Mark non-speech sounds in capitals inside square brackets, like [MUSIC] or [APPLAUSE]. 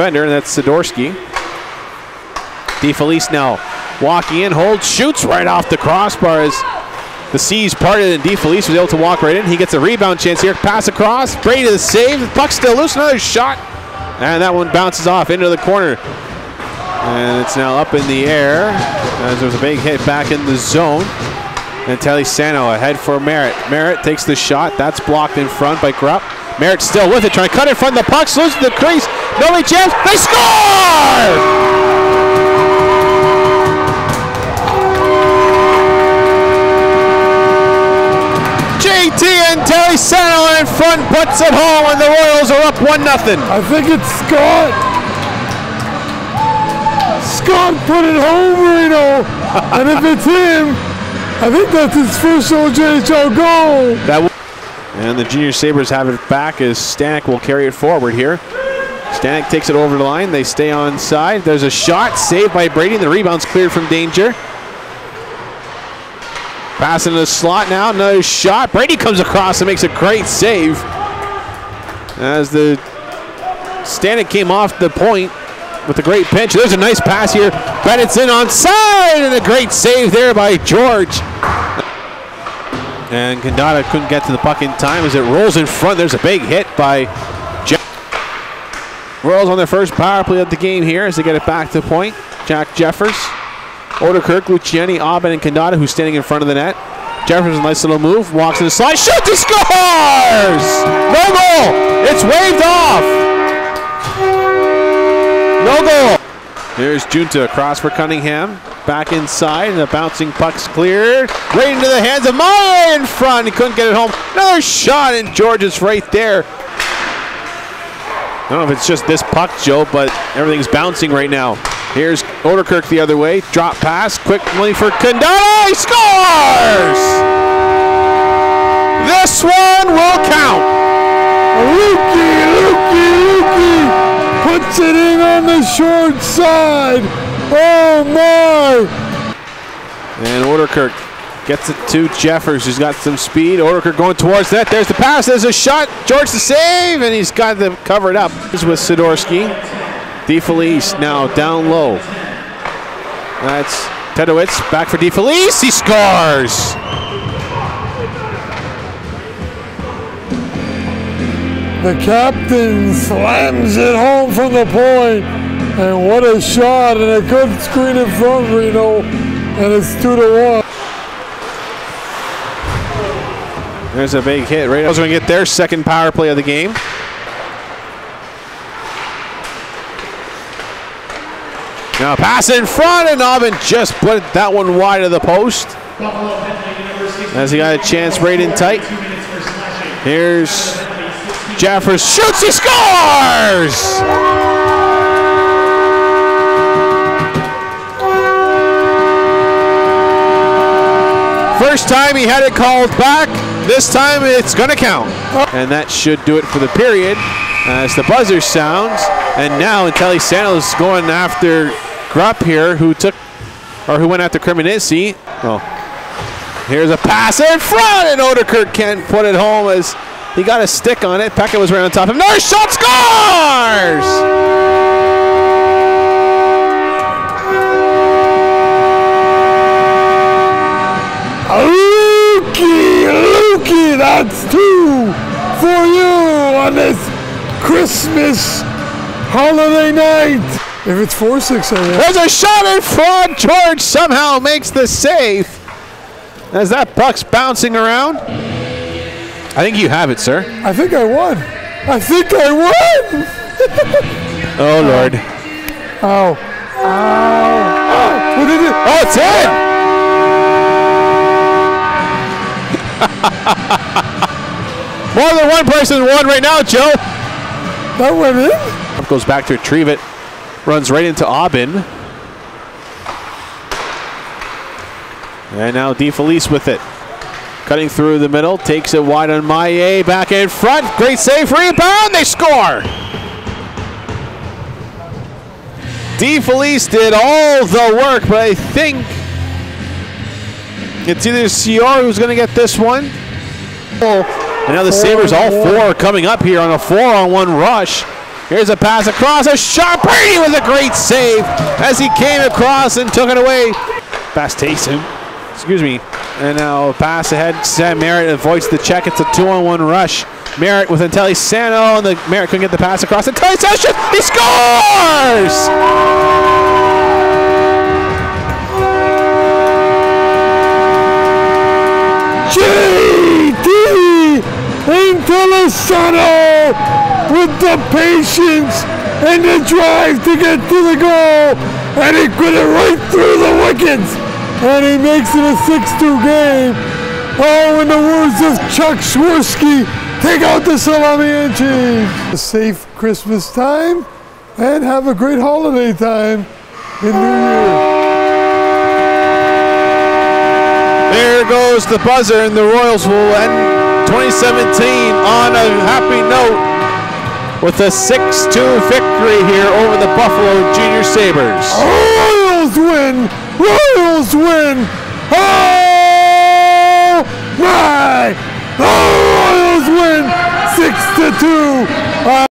defender, and that's Sidorsky. DeFelice now walking in, holds, shoots right off the crossbar as the C's parted and DeFelice was able to walk right in. He gets a rebound chance here. Pass across. Brady to the save. The puck's still loose. Another shot. And that one bounces off into the corner. And it's now up in the air as there's a big hit back in the zone. And Telly Sano ahead for Merritt. Merritt takes the shot. That's blocked in front by Krupp. Merritt still with it, trying to cut in front of the puck. Loses the crease. Nobody chance. They score! JT and Telly Sano in front puts it home, and the Royals are up 1 0. I think it's Scott. Scott put it home, Rino. and if it's him, I think that's his first OJHL goal. That and the Junior Sabres have it back as Stanek will carry it forward here. Stanek takes it over the line. They stay on side. There's a shot saved by Brady. The rebound's cleared from danger. Passing to the slot now. Another shot. Brady comes across and makes a great save. As the Stanek came off the point with a great pinch. There's a nice pass here. Bennett's in on side and a great save there by George. And Kandata couldn't get to the puck in time as it rolls in front. There's a big hit by Jeff. Royals on their first power play of the game here as they get it back to point. Jack Jeffers, Oderkirk, Luciani, Aubin, and Kandata who's standing in front of the net. Jeffers, a nice little move, walks in the slide, shoots, he scores! No goal! It's waved off! No goal! Here's Junta across for Cunningham. Back inside, and the bouncing puck's cleared. Right into the hands of Maya in front. He couldn't get it home. Another shot, and George is right there. I don't know if it's just this puck, Joe, but everything's bouncing right now. Here's Oderkirk the other way. Drop pass. Quickly for Kandata. He scores! In on the short side. Oh my! And Oderkirk gets it to Jeffers, who's got some speed. Oderkirk going towards that. There's the pass. There's a shot. George the save, and he's got them covered up. This is with Sidorsky. DeFelice now down low. That's Tedowitz back for DeFelice. He scores. The captain slams it home from the point, and what a shot and a good screen in front, of Rino, and it's two to one. There's a big hit. Was going to get their second power play of the game. Now pass in front, and Aubin just put that one wide of the post. As he got a chance right in tight. Here's Jeffers shoots, he scores! First time he had it called back. This time it's to count. And that should do it for the period as the buzzer sounds. And now Intelli Santos is going after Grupp here, who took, or who went after Cremonesi. Oh, here's a pass in front, and Oderkirk can't put it home as he got a stick on it. Pekka was right on top of him. Another shot scores! Lukey, Lukey, that's two for you on this Christmas holiday night. If it's 4 6 a.m. There's a shot in front. George somehow makes the save as that puck's bouncing around. I think you have it, sir. I think I won. I think I won. [LAUGHS] Oh, Lord. Ow. Ow. Oh, what did it? Oh, it's [LAUGHS] in! More than one person won right now, Joe. That went in? Goes back to retrieve it. Runs right into Aubin. And now DeFelice with it. Cutting through the middle. Takes it wide on Maye. Back in front. Great save. Rebound. They score. DeFelice did all the work, but I think it's either Cior who's going to get this one. And now the Sabres, all four, are coming up here on a four-on-one rush. Here's a pass across, a shot. Brady with a great save as he came across and took it away. Pass Taysom, excuse me. And now pass ahead. Sam Merritt avoids the check. It's a two-on-one rush. Merritt with Intellisano, and the Merritt couldn't get the pass across. Intellisano, he scores! JD Intellisano with the patience and the drive to get to the goal, and he put it right through the wickets, and he makes it a 6-2 game. Oh, in the words of Chuck Swirsky, take out the salami and cheese. A safe Christmas time, and have a great holiday time in New Year. There goes the buzzer, and the Royals will end 2017 on a happy note with a 6-2 victory here over the Buffalo Junior Sabres. Royals win! Royals win! Oh my! The Royals win 6 to 2.